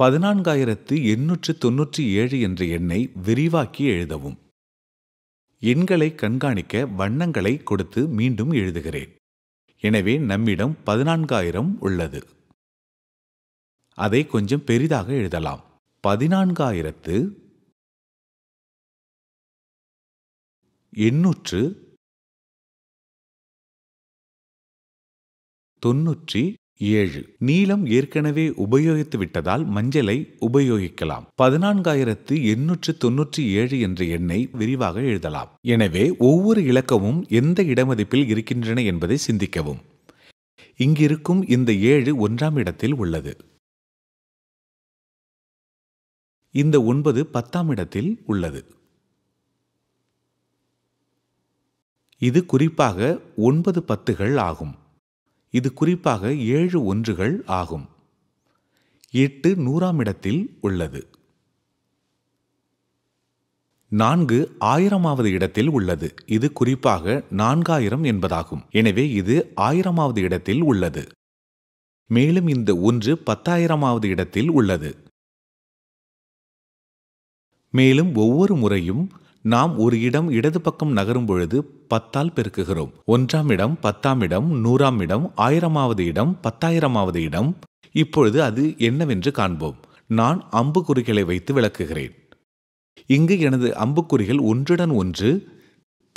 பதினான்காயிரத்து எண்ணூற்று தொன்னூற்றி ஏழு என்ற எண்ணை விரிவாக்கி எழுதவும். எண்களை கண்காணிக்க வண்ணங்களை கொடுத்து மீண்டும் எழுதுகிறேன். எனவே நம்மிடம் பதினான்காயிரம் உள்ளது. அதை கொஞ்சம் பெரிதாக எழுதலாம். பதினான்காயிரத்து எண்ணூற்று தொன்னூற்றி ஏழு. நீலம் ஏற்கனவே உபயோகித்து விட்டதால் மஞ்சளை உபயோகிக்கலாம். பதினான்காயிரத்து எண்ணூற்று தொன்னூற்றி ஏழு என்ற எண்ணை விரிவாக எழுதலாம். எனவே ஒவ்வொரு இலக்கமும் எந்த இடமதிப்பில் இருக்கின்றன என்பதை சிந்திக்கவும். இங்கிருக்கும் இந்த ஏழு ஒன்றாம் இடத்தில் உள்ளது. இந்த ஒன்பது பத்தாம் இடத்தில் உள்ளது. இது குறிப்பாக ஒன்பது பத்துகள் ஆகும். இது குறிப்பாக ஏழு ஒன்றுகள் ஆகும். எட்டு நூறாம் இடத்தில் உள்ளது. நான்கு ஆயிரமாவது இடத்தில் உள்ளது. இது குறிப்பாக நான்காயிரம் என்பதாகும். எனவே இது ஆயிரமாவது இடத்தில் உள்ளது. மேலும் இந்த ஒன்று பத்தாயிரமாவது இடத்தில் உள்ளது. மேலும் ஒவ்வொரு முறையும் நாம் ஒரு இடம் இடது பக்கம் நகரும் பொழுது பத்தால் பெருக்குகிறோம். ஒன்றாம் இடம் பத்தாம் இடம் நூறாம் இடம் ஆயிரமாவது இடம் பத்தாயிரமாவது இடம். இப்பொழுது அது என்னவென்று காண்போம். நான் அம்புக்குறிகளை வைத்து விளக்குகிறேன். இங்கு எனது அம்புக்குறிகள் ஒன்றுடன் ஒன்று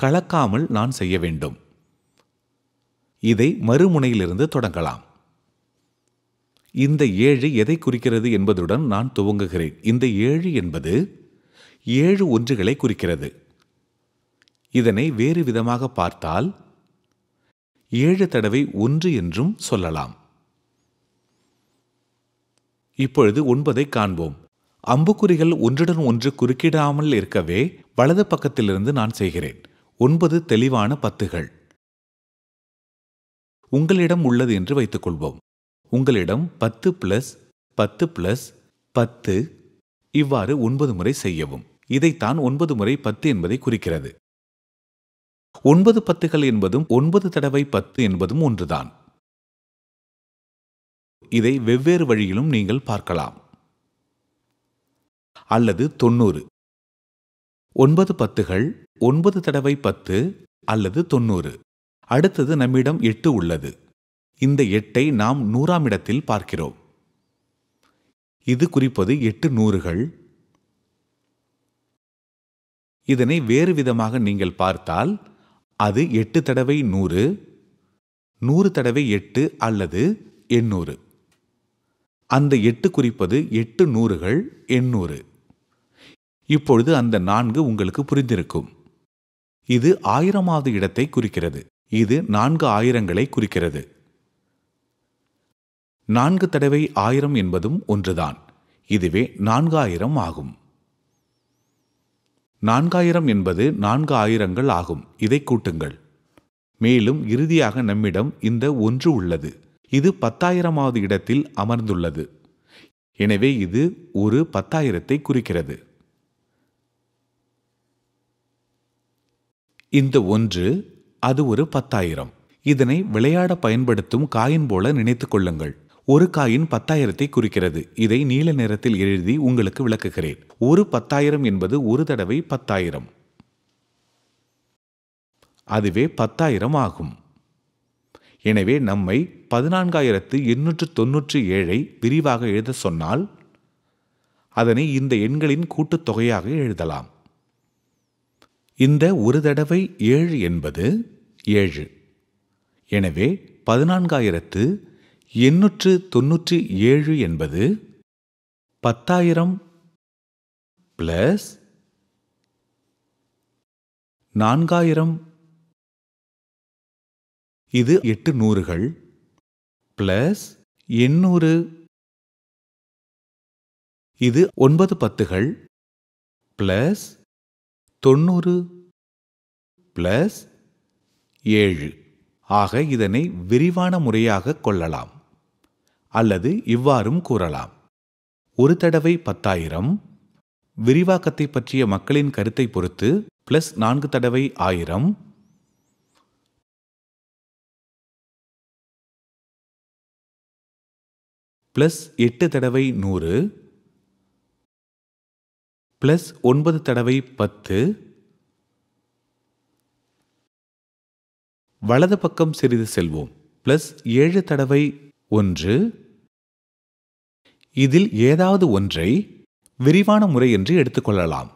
கலக்காமல் நான் செய்ய வேண்டும். இதை மறுமுனையிலிருந்து தொடங்கலாம். இந்த ஏழு எதை குறிக்கிறது என்பதுடன் நான் துவங்குகிறேன். இந்த ஏழு என்பது ஏழு ஒன்றுகளை குறிக்கிறது. இதனை வேறு விதமாக பார்த்தால் ஏழு தடவை ஒன்று என்றும் சொல்லலாம். இப்பொழுது ஒன்பதை காண்போம். அம்புக்குறிகள் ஒன்றுடன் ஒன்று குறுக்கிடாமல் இருக்கவே வலது பக்கத்திலிருந்து நான் செய்கிறேன். ஒன்பது தெளிவான பத்துகள். உங்களிடம் உள்ளது என்று வைத்துக்கொள்வோம். உங்களிடம் பத்து பிளஸ் பத்து பிளஸ் பத்து இவ்வாறு ஒன்பது முறை செய்யவும். இதைத்தான் ஒன்பது முறை பத்து என்பதை குறிக்கிறது. ஒன்பது பத்துகள் என்பதும் ஒன்பது தடவை பத்து என்பதும் ஒன்றுதான். இதை வெவ்வேறு வழியிலும் நீங்கள் பார்க்கலாம். அல்லது தொண்ணூறு. ஒன்பது பத்துகள் ஒன்பது தடவை பத்து அல்லது தொண்ணூறு. அடுத்தது நம்மிடம் எட்டு உள்ளது. இந்த எட்டை நாம் நூறாம் இடத்தில் பார்க்கிறோம். இது குறிப்பது எட்டு நூறுகள் இதனை வேறு விதமாக நீங்கள் பார்த்தால் அது எட்டு தடவை நூறு நூறு தடவை எட்டு அல்லது எண்ணூறு. அந்த எட்டு குறிப்பது எட்டு நூறுகள் எண்ணூறு. இப்பொழுது அந்த நான்கு உங்களுக்கு புரிந்திருக்கும். இது ஆயிரமாவது இடத்தை குறிக்கிறது. இது நான்கு ஆயிரங்களை குறிக்கிறது. நான்கு தடவை ஆயிரம் என்பதும் ஒன்றுதான். இதுவே நான்காயிரம் ஆகும். நான்காயிரம் என்பது நான்கு ஆயிரங்கள் ஆகும். இதை கூட்டுங்கள். மேலும் இறுதியாக நம்மிடம் இந்த ஒன்று உள்ளது. இது பத்தாயிரமாவது இடத்தில் அமர்ந்துள்ளது. எனவே இது ஒரு பத்தாயிரத்தை குறிக்கிறது. இந்த ஒன்று அது ஒரு பத்தாயிரம். இதனை விளையாட பயன்படுத்தும் காயின் போல நினைத்துக் கொள்ளுங்கள். ஒரு காயின் பத்தாயிரத்தை குறிக்கிறது. இதை நீல நிறத்தில் எழுதி உங்களுக்கு விளக்குகிறேன். ஒரு பத்தாயிரம் என்பது ஒரு தடவை பத்தாயிரம். அதுவே பத்தாயிரம் ஆகும். எனவே நம்மை பதினான்காயிரத்து எண்ணூற்று தொன்னூற்றி ஏழை விரிவாக எழுத சொன்னால் அதனை இந்த எண்களின் கூட்டுத்தொகையாக எழுதலாம். இந்த ஒரு தடவை ஏழு என்பது ஏழு. எனவே பதினான்காயிரத்து எண்ணூற்று தொன்னூற்றி ஏழு என்பது பத்தாயிரம் பிளஸ் நான்காயிரம். இது எட்டு நூறுகள் பிளஸ் எண்ணூறு. இது ஒன்பது பத்துகள் பிளஸ் தொண்ணூறு பிளஸ் ஏழு. ஆக இதனை விரிவான முறையாக கொள்ளலாம். அல்லது இவ்வாறும் கூறலாம். ஒரு தடவை பத்தாயிரம். விரிவாக்கத்தை பற்றிய மக்களின் கருத்தை பொறுத்து பிளஸ் நான்கு தடவை ஆயிரம். பிளஸ் எட்டு தடவை நூறு. பிளஸ் ஒன்பது தடவை பத்து. வலது பக்கம் சிறிது செல்வோம். பிளஸ் ஏழு தடவை ஒன்று. இதில் ஏதாவது ஒன்றை விரிவான முறை என்று எடுத்துக்கொள்ளலாம்.